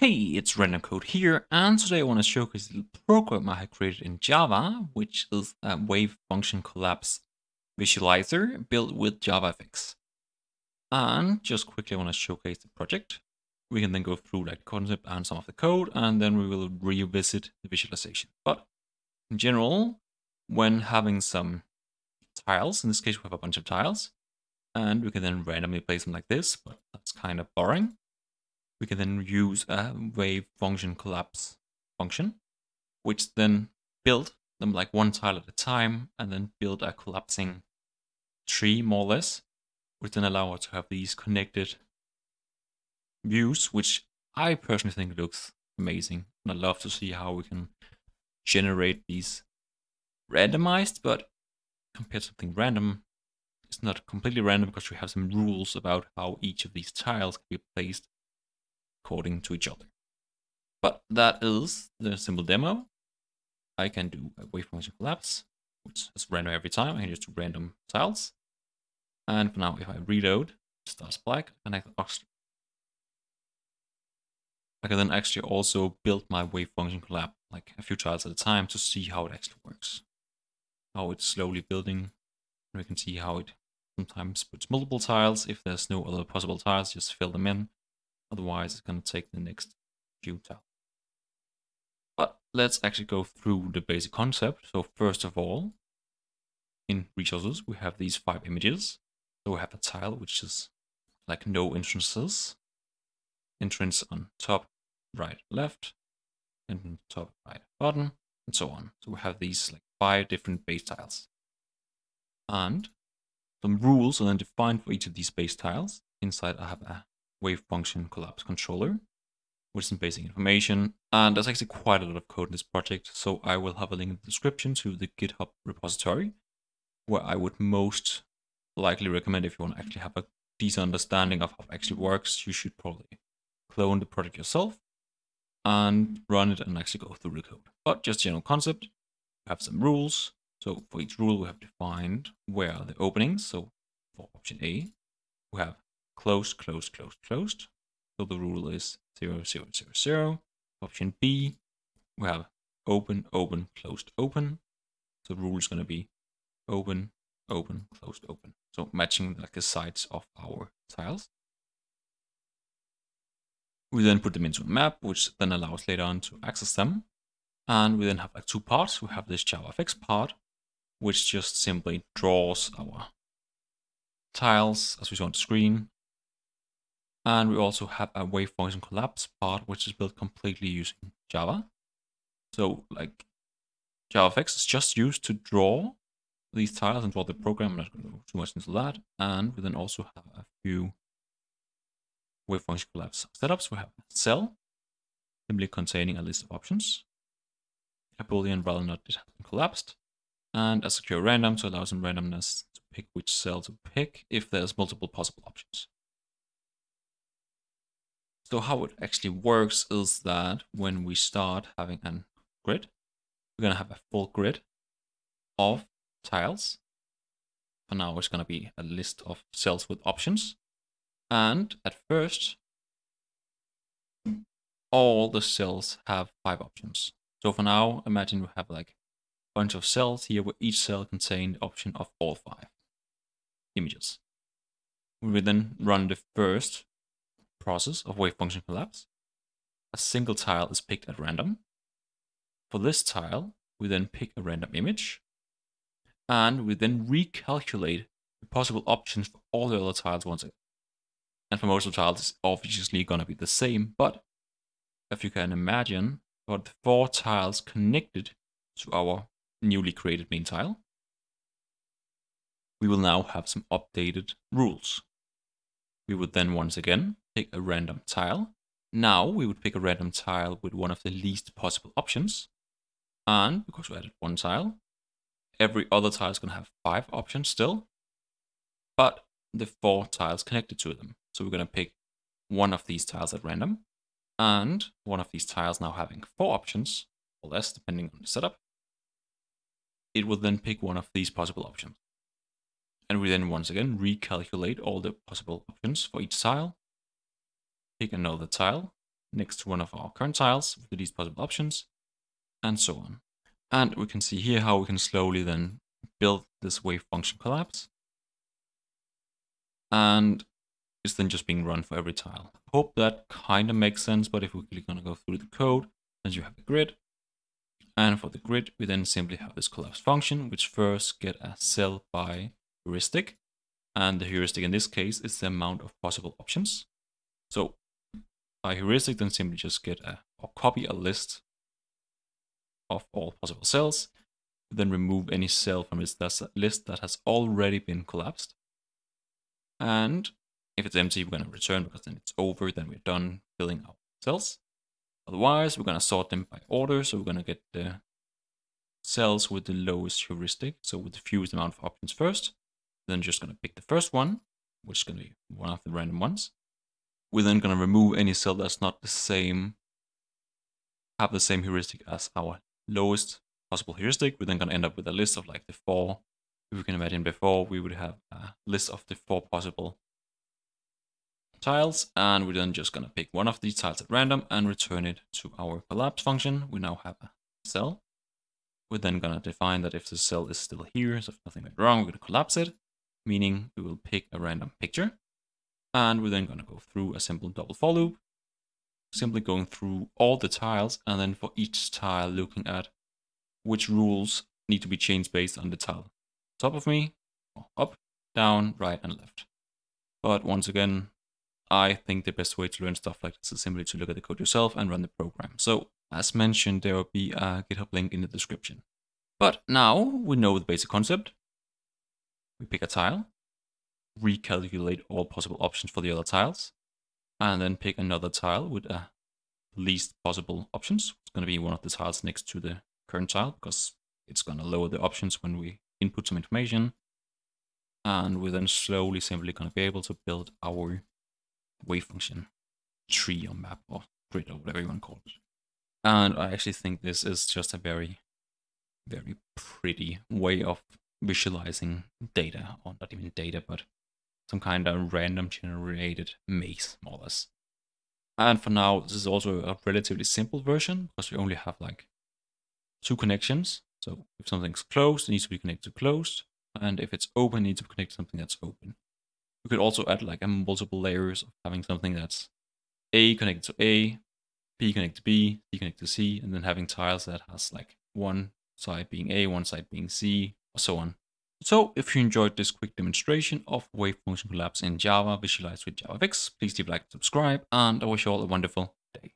Hey, it's Random Code here, and today I want to showcase the program I have created in Java, which is a wave function collapse visualizer built with JavaFX. And just quickly I want to showcase the project. We can then go through like the concept and some of the code, and then we will revisit the visualization. But in general, when having some tiles, in this case we have a bunch of tiles, and we can then randomly place them like this, but that's kind of boring we can then use a wave function collapse function, which then build them like one tile at a time and then build a collapsing tree more or less, which then allow us to have these connected views, which I personally think looks amazing. And I love to see how we can generate these randomized, but compared to something random, it's not completely random because we have some rules about how each of these tiles can be placed according to each other. But that is the simple demo. I can do a wave function collapse, which is random every time. I can just do random tiles. And for now, if I reload, it starts black, and I I can then actually also build my wave function collapse like a few tiles at a time to see how it actually works. How it's slowly building. We can see how it sometimes puts multiple tiles. If there's no other possible tiles, just fill them in. Otherwise, it's going to take the next few tiles. But let's actually go through the basic concept. So first of all, in resources, we have these five images. So we have a tile, which is like no entrances. Entrance on top, right, left, and top, right, bottom, and so on. So we have these like five different base tiles. And some rules are then defined for each of these base tiles. Inside I have a wave function collapse controller with some basic information. And there's actually quite a lot of code in this project. So I will have a link in the description to the GitHub repository where I would most likely recommend if you want to actually have a decent understanding of how it actually works, you should probably clone the project yourself and run it and actually go through the code. But just general concept, we have some rules. So for each rule, we have defined where are the openings. So for option A, we have closed, closed, closed, closed. So the rule is 0, 0, 0, 0. Option B, we have open, open, closed, open. So the rule is going to be open, open, closed, open. So matching like the sides of our tiles. We then put them into a map, which then allows later on to access them. And we then have like two parts. We have this JavaFX part, which just simply draws our tiles as we saw on the screen and we also have a wave function collapse part, which is built completely using Java. So like JavaFX is just used to draw these tiles and draw the program. I'm not going to go too much into that. And we then also have a few wave function collapse setups. We have a cell, simply containing a list of options. A boolean rather not it has been collapsed. And a secure random to allow some randomness to pick which cell to pick if there's multiple possible options. So how it actually works is that when we start having a grid, we're going to have a full grid of tiles. For now, it's going to be a list of cells with options. And at first, all the cells have five options. So for now, imagine we have like a bunch of cells here where each cell contains the option of all five images. We then run the first process of wave function collapse, a single tile is picked at random. For this tile, we then pick a random image, and we then recalculate the possible options for all the other tiles once again. And for most of the tiles, it's obviously going to be the same, but if you can imagine, for the four tiles connected to our newly created main tile, we will now have some updated rules. We would then once again pick a random tile. Now we would pick a random tile with one of the least possible options. And because we added one tile, every other tile is going to have five options still, but the four tiles connected to them. So we're going to pick one of these tiles at random, and one of these tiles now having four options, or less depending on the setup, it will then pick one of these possible options. And we then once again recalculate all the possible options for each tile pick another tile, next to one of our current tiles with the least possible options, and so on. And we can see here how we can slowly then build this wave function collapse. And it's then just being run for every tile. Hope that kind of makes sense, but if we're to go through the code, then you have the grid. And for the grid, we then simply have this collapse function, which first get a cell by heuristic. And the heuristic in this case is the amount of possible options. So by heuristic, then simply just get a or copy a list of all possible cells, then remove any cell from this list that has already been collapsed. And if it's empty, we're going to return because then it's over, then we're done filling our cells. Otherwise, we're going to sort them by order, so we're going to get the cells with the lowest heuristic, so with the fewest amount of options first. Then just going to pick the first one, which is going to be one of the random ones. We're then going to remove any cell that's not the same, have the same heuristic as our lowest possible heuristic. We're then going to end up with a list of like the four. If we can imagine before, we would have a list of the four possible tiles, and we're then just going to pick one of these tiles at random and return it to our collapse function. We now have a cell. We're then going to define that if the cell is still here, so if nothing went wrong, we're going to collapse it, meaning we will pick a random picture. And we're then going to go through a simple double for loop, simply going through all the tiles and then for each tile looking at which rules need to be changed based on the tile. Top of me, up, down, right, and left. But once again, I think the best way to learn stuff like this is simply to look at the code yourself and run the program. So as mentioned, there will be a GitHub link in the description. But now we know the basic concept. We pick a tile, recalculate all possible options for the other tiles, and then pick another tile with a least possible options. It's going to be one of the tiles next to the current tile because it's going to lower the options when we input some information. And we're then slowly simply going to be able to build our wave function tree or map or grid or whatever you want to call it. And I actually think this is just a very, very pretty way of visualizing data, or not even data, but some kind of random generated maze, more or less. And for now, this is also a relatively simple version because we only have like two connections. So if something's closed, it needs to be connected to closed. And if it's open, it needs to connect to something that's open. We could also add like multiple layers of having something that's A connected to A, B connected to B, C connected to C, and then having tiles that has like one side being A, one side being C, or so on. So if you enjoyed this quick demonstration of wave function collapse in Java visualized with JavaFX, please leave a like and subscribe, and I wish you all a wonderful day.